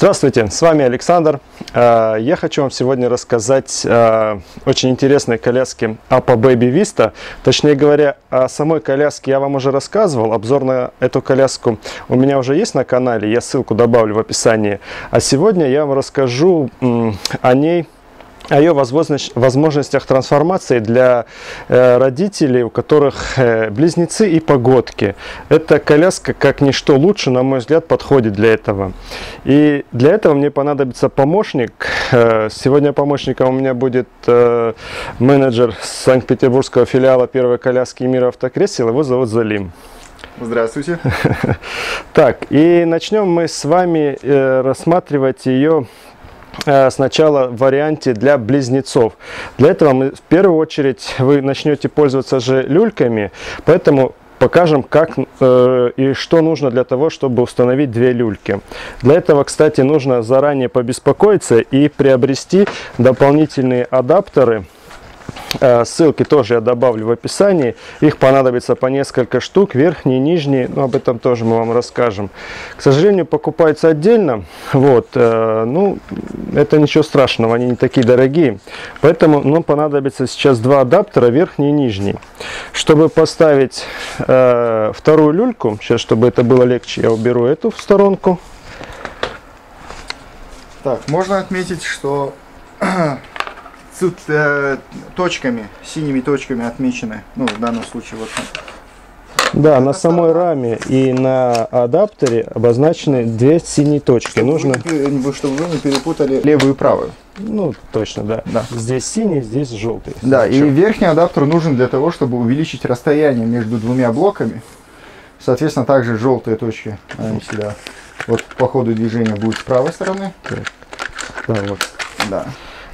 Здравствуйте, с вами Александр. Э, я хочу вам сегодня рассказать о очень интересной коляске Appa Baby Vista. Точнее говоря, о самой коляске я вам уже рассказывал. Обзор на эту коляску у меня уже есть на канале, я ссылку добавлю в описании. А сегодня я вам расскажу о ней о ее возможностях трансформации для э, родителей, у которых э, близнецы и погодки. Эта коляска, как ничто лучше, на мой взгляд, подходит для этого. И для этого мне понадобится помощник. Э, сегодня помощником у меня будет менеджер Санкт-Петербургского филиала первой коляски мира автокресел. Его зовут Залим. Здравствуйте. Так, и начнем мы с вами рассматривать ее сначала в варианте для близнецов. Для этого мы в первую очередь вы начнете пользоваться же люльками, поэтому покажем, как э, и что нужно для того, чтобы установить две люльки. Для этого, кстати, нужно заранее побеспокоиться и приобрести дополнительные адаптеры Э, ссылки тоже я добавлю в описании. Их понадобится по несколько штук, верхние, нижние, но об этом тоже мы вам расскажем. К сожалению, покупаются отдельно. Вот, э, ну, это ничего страшного, они не такие дорогие. Поэтому нам понадобится сейчас два адаптера, верхний и нижний. Чтобы поставить э, вторую люльку, сейчас, чтобы это было легче, я уберу эту в сторонку. Так, можно отметить, что с э, точками, синими точками отмечены. Ну, в данном случае вот. Да, Это на самой раме и на адаптере обозначены две синие точки. Чтобы Нужно, вы, чтобы вы не перепутали левую и правую. Ну, точно, да. да. Здесь синий, здесь желтый. Да, и верхний адаптер нужен для того, чтобы увеличить расстояние между двумя блоками. Соответственно, также желтые точки, они всегда вот по ходу движения будут с правой стороны. Да, вот. Да.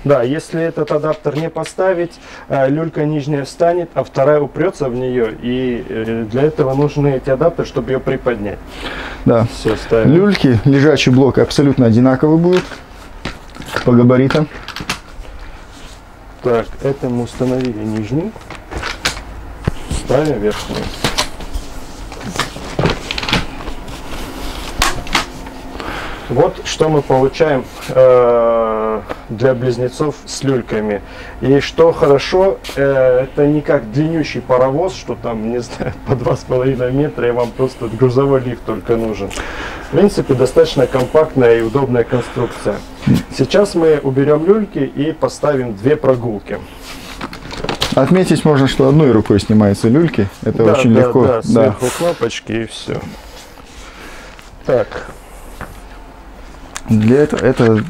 Да, если этот адаптер не поставить, э, люлька нижняя встанет, а вторая упрется в нее. И э, для этого нужны эти адаптеры, чтобы ее приподнять. Да. Все, ставим. Люльки, лежачий блок абсолютно одинаковый будет по габаритам. Так, это мы установили нижнюю. Ставим верхнюю. Вот что мы получаем э, для близнецов с люльками. И что хорошо, э, это не как длиннющий паровоз, что там, не знаю, по два с половиной метра, и вам просто грузовой лифт только нужен. В принципе, достаточно компактная и удобная конструкция. Сейчас мы уберем люльки и поставим две прогулки. Отметить можно, что одной рукой снимаются люльки. Это да, очень да, легко. Да, сверху да. кнопочки и все. Так, для этого это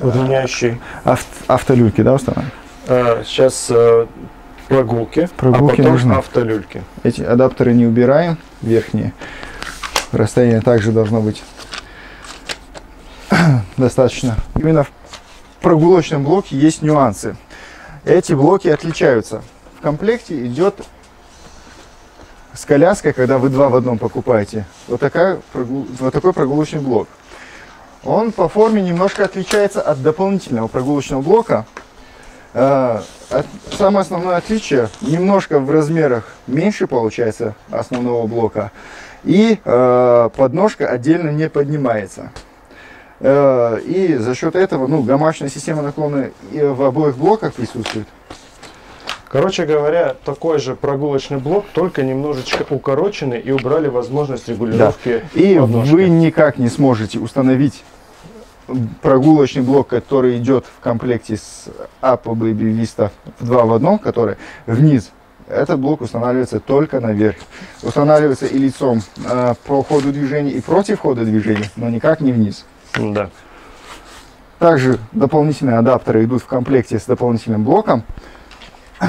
удлиняющий авто, автолюльки, да, установим? А, сейчас а, прогулки, прогулки а потом нужны. автолюльки. Эти адаптеры не убираем, верхние. Расстояние также должно быть достаточно. Именно в прогулочном блоке есть нюансы. Эти блоки отличаются. В комплекте идет с коляской, когда вы два в одном покупаете. Вот, такая, вот такой прогулочный блок. Он по форме немножко отличается от дополнительного прогулочного блока. Э, самое основное отличие, немножко в размерах меньше получается основного блока. И э, подножка отдельно не поднимается. Э, и за счет этого ну, гамачная система наклона в обоих блоках присутствует. Короче говоря, такой же прогулочный блок, только немножечко укороченный и убрали возможность регулировки. Да. И подножки. вы никак не сможете установить прогулочный блок, который идет в комплекте с Apple Baby Vista в 2 в 1, который вниз. Этот блок устанавливается только наверх. Устанавливается и лицом э, по ходу движения, и против хода движения, но никак не вниз. Да. Также дополнительные адаптеры идут в комплекте с дополнительным блоком.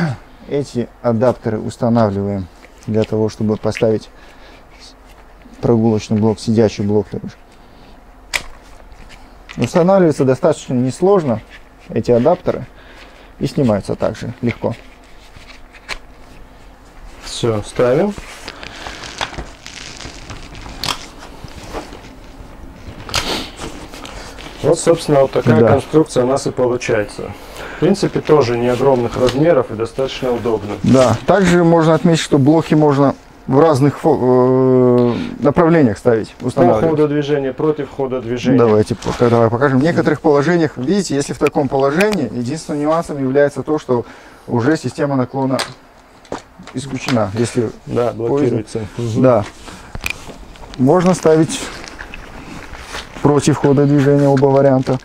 Эти адаптеры устанавливаем для того, чтобы поставить прогулочный блок, сидячий блок. Устанавливаются достаточно несложно эти адаптеры и снимаются также легко. Все, ставим. Вот, собственно, вот такая да. конструкция у нас и получается. В принципе, тоже не огромных размеров и достаточно удобно. Да, также можно отметить, что блоки можно в разных э, направлениях ставить, По устанавливать. ходу движения, против хода движения. Давайте давай покажем. В некоторых положениях, видите, если в таком положении, единственным нюансом является то, что уже система наклона исключена. Если Да, блокируется. Мгм. да, можно ставить против хода движения оба варианта.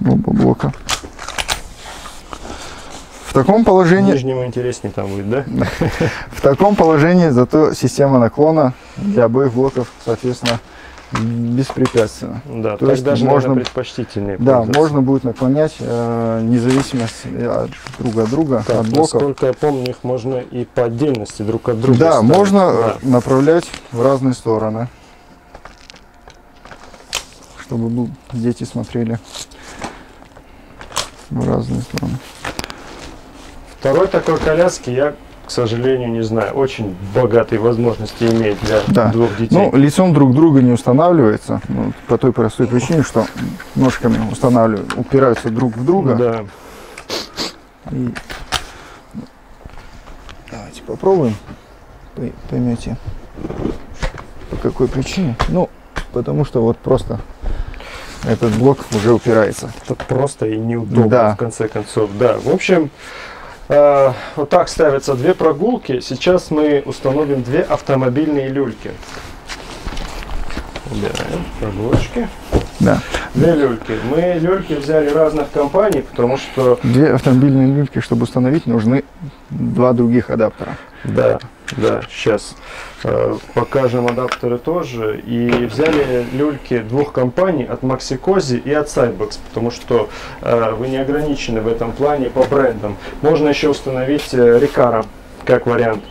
Оба блока. В таком положении Нижнему интереснее там будет, да? В таком положении зато система наклона для обоих блоков, соответственно, беспрепятственно. Да, То есть даже можно- предпочтительнее. Да, можно будет наклонять э, независимость от друг от друга, Так, от блоков. насколько я помню, их можно и по отдельности друг от друга Да, ставить. можно э, Да. направлять в разные стороны, чтобы дети смотрели в разные стороны. Второй такой коляски я, к сожалению, не знаю. Очень богатые возможности имеет для Да. двух детей. Ну, лицом друг друга не устанавливается, ну, по той простой причине, что ножками устанавливают, упираются друг в друга. да. И... Давайте попробуем. Поймете, по какой причине. Ну, потому что вот просто этот блок уже упирается. Это просто и неудобно, Да. в конце концов. Да, в общем, вот так ставятся две прогулки. Сейчас мы установим две автомобильные люльки. Убираем прогулочки. Да. Две люльки. Мы люльки взяли разных компаний, потому что Две автомобильные люльки, чтобы установить, нужны два других адаптера. Да, да, сейчас покажем адаптеры тоже. И взяли люльки двух компаний, от Maxikozi и от Cybex, потому что э, вы не ограничены в этом плане по брендам. Можно еще установить э, Recaro как вариант.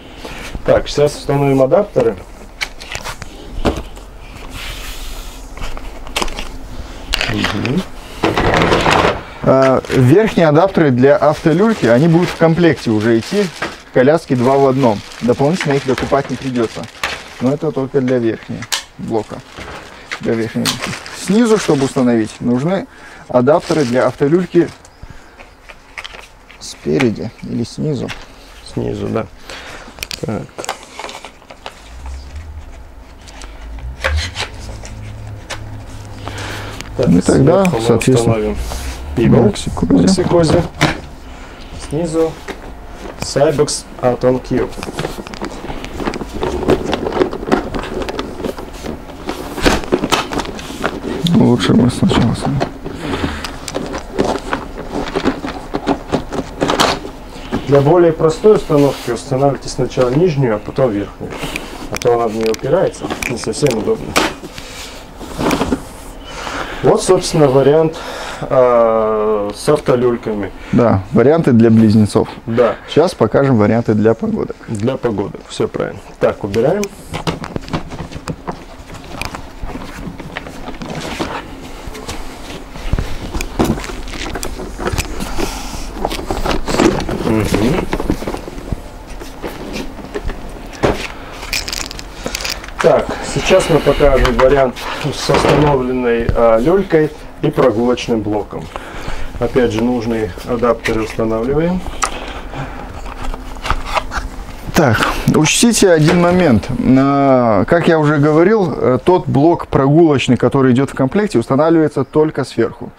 Так, сейчас установим адаптеры. А, Верхние адаптеры для автолюльки, они будут в комплекте уже идти. Коляски два в одном. Дополнительно их докупать не придется. Но это только для верхнего блока. Для верхней. Снизу, чтобы установить, нужны адаптеры для автолюльки спереди или снизу. Снизу, да. Так. Так, Ну и тогда, соответственно, Maxikozi. Maxikozi. Снизу Cybex Atom Q. Лучше бы сначала сами. Для более простой установки устанавливайте сначала нижнюю, а потом верхнюю. А то она в нее упирается, не совсем удобно. Вот, собственно, вариант а, с автолюльками. Да, варианты для близнецов. Да. Сейчас покажем варианты для погодок. Для погоды. Все правильно. Так, убираем. Так, сейчас мы покажем вариант с установленной а, люлькой и прогулочным блоком. Опять же, нужные адаптеры устанавливаем. Так, учтите один момент. А, Как я уже говорил, э, тот блок прогулочный, который идет в комплекте, устанавливается только сверху.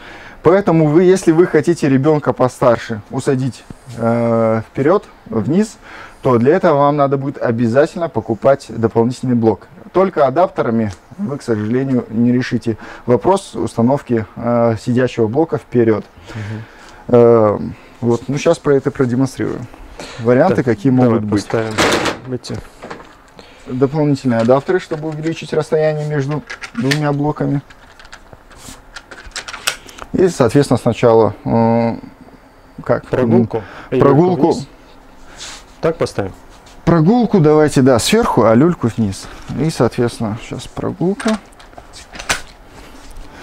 Поэтому вы, если вы хотите ребенка постарше усадить э, вперед, вниз, то для этого вам надо будет обязательно покупать дополнительный блок. Только адаптерами вы, к сожалению, не решите вопрос установки э, сидящего блока вперед. Э, вот, ну сейчас про это продемонстрирую. Варианты Так, какие могут быть. поставим эти. дополнительные адаптеры, чтобы увеличить расстояние между двумя блоками. И, соответственно, сначала э, как Прогулку. Прогулку. вниз. Так поставим. Прогулку давайте, да, сверху, а люльку вниз. И, соответственно, сейчас прогулка.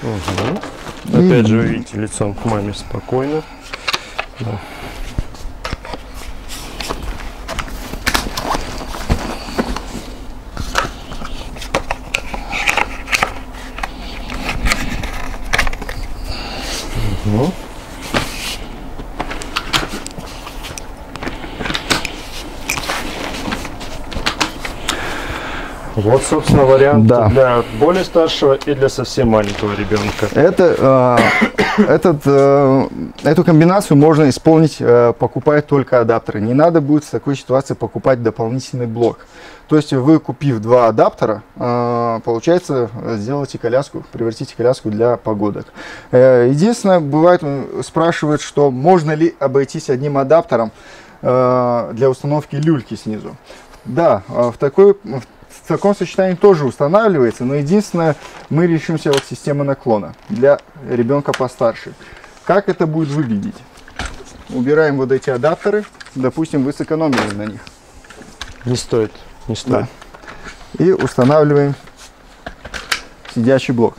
Угу. И- Опять же, вы видите, лицом к маме спокойно. Да. 嗯。Вот, собственно, вариант Да. для более старшего и для совсем маленького ребенка. Это, э, этот, э, эту комбинацию можно исполнить, э, покупая только адаптеры. Не надо будет в такой ситуации покупать дополнительный блок. То есть вы, купив два адаптера, э, получается, сделайте коляску, превратите коляску для погодок. Э, Единственное, бывает, спрашивают, что можно ли обойтись одним адаптером э, для установки люльки снизу. Да, э, в такой, в таком сочетании тоже устанавливается, но единственное, мы решимся от системы наклона для ребенка постарше. Как это будет выглядеть? Убираем вот эти адаптеры, допустим, вы сэкономили на них. Не стоит, не стоит. И устанавливаем сидячий блок.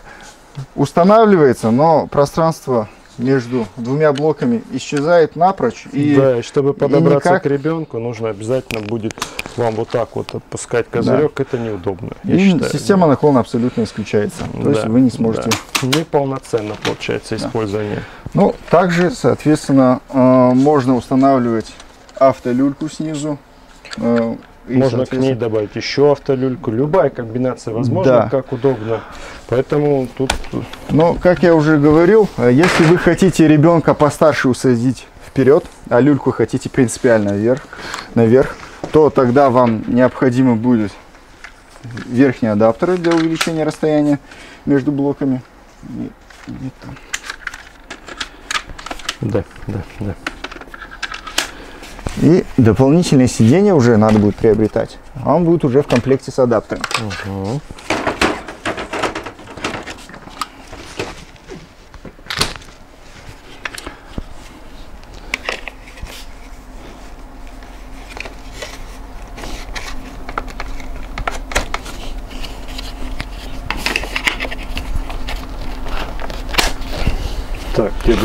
Устанавливается, но пространство между двумя блоками исчезает напрочь. И да, и чтобы подобраться никак- к ребенку, нужно обязательно будет вам вот так вот опускать козырек. Это неудобно, я и считаю. система наклона абсолютно исключается. То есть Да, вы не сможете да. Неполноценно получается использование. Ну, также, соответственно, э, можно устанавливать автолюльку снизу. э, и, Можно к ней добавить еще автолюльку. Любая комбинация возможна, Да. как удобно. Поэтому тут Но, как я уже говорил, э, если вы хотите ребенка постарше усадить вперед, а люльку хотите принципиально вверх, наверх, то тогда вам необходимо будет верхние адаптеры для увеличения расстояния между блоками. И там. да, да, да. И дополнительное сиденье уже надо будет приобретать. А он будет уже в комплекте с адаптером. Мгм.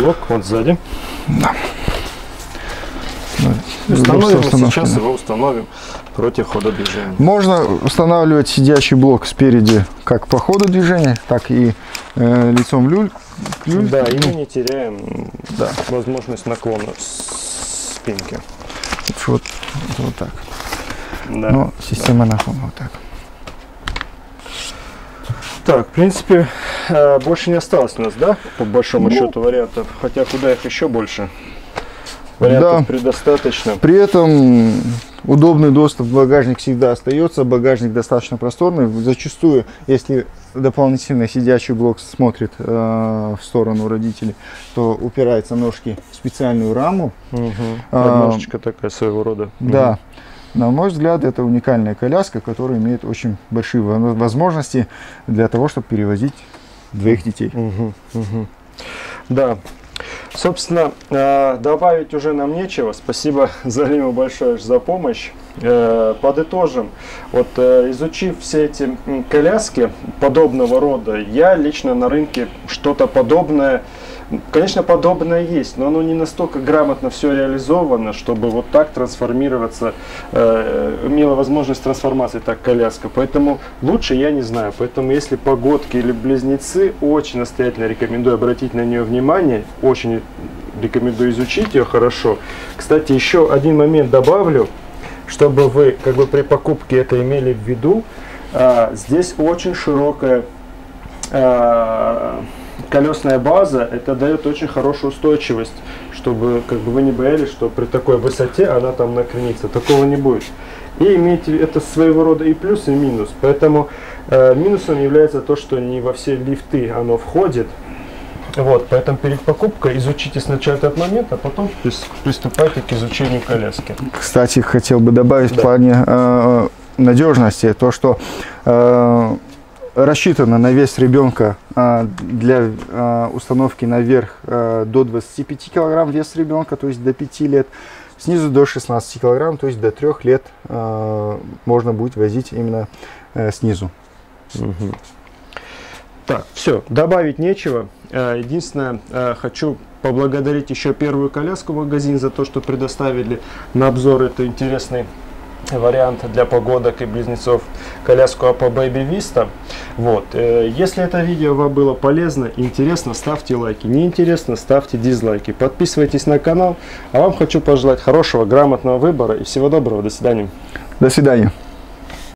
Блок? Вот сзади. Установим Установки, сейчас да. его установим против хода движения. Можно устанавливать сидящий блок спереди как по ходу движения, так и э, лицом люль. к люльке. Да, и мы не теряем Да. возможность наклона спинки. Вот, вот так. Да. Но система наклона вот так. Так, в принципе, э, больше не осталось у нас, да, по большому Ну. счету вариантов. Хотя куда их еще больше? Вариантов Да. предостаточно. При этом удобный доступ в багажник всегда остается. Багажник достаточно просторный. Зачастую, если дополнительно сидячий блок смотрит э, в сторону родителей, то упирается ножки в специальную раму. Угу. А, Подножечка такая своего рода. Да. На мой взгляд, это уникальная коляска, которая имеет очень большие во- возможности для того, чтобы перевозить двоих детей. Мгм, мгм. Да. Собственно, э, добавить уже нам нечего. Спасибо Залиму большое за помощь. Э, Подытожим. Вот э, изучив все эти коляски подобного рода, я лично на рынке что-то подобное, конечно, подобное есть, но оно не настолько грамотно все реализовано, чтобы вот так трансформироваться, э, имела возможность трансформации так коляска. Поэтому лучше я не знаю. Поэтому если погодки или близнецы, очень настоятельно рекомендую обратить на нее внимание. Очень рекомендую изучить ее хорошо. Кстати, еще один момент добавлю, чтобы вы как бы при покупке это имели в виду. А, здесь очень широкая а, колесная база, это дает очень хорошую устойчивость, чтобы как бы вы не боялись, что при такой высоте она там накренится. Такого не будет. И имейте это своего рода и плюс, и минус. Поэтому э, минусом является то, что не во все лифты оно входит. Вот, поэтому перед покупкой изучите сначала этот момент, а потом прис- приступайте к изучению коляски. Кстати, хотел бы добавить в Да. плане э, надежности то, что э, рассчитано на вес ребенка э, для э, установки наверх э, до 25 килограмм вес ребенка, то есть до 5 лет, снизу до 16 килограмм, то есть до 3 лет можно будет возить именно э, снизу. Так, все, добавить нечего. Э, Единственное, э, хочу поблагодарить еще первую коляску магазин за то, что предоставили на обзор это интересный вариант для погодок и близнецов коляску Apple Baby Vista. Вот. э, Если это видео вам было полезно, интересно, ставьте лайки. Неинтересно, ставьте дизлайки. Подписывайтесь на канал. А вам хочу пожелать хорошего, грамотного выбора и всего доброго. До свидания. До свидания.